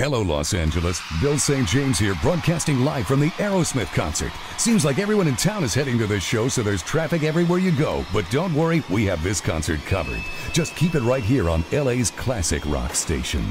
Hello, Los Angeles. Bill St. James here, broadcasting live from the Aerosmith concert. Seems like everyone in town is heading to this show, so there's traffic everywhere you go. But don't worry, we have this concert covered. Just keep it right here on LA's classic rock station.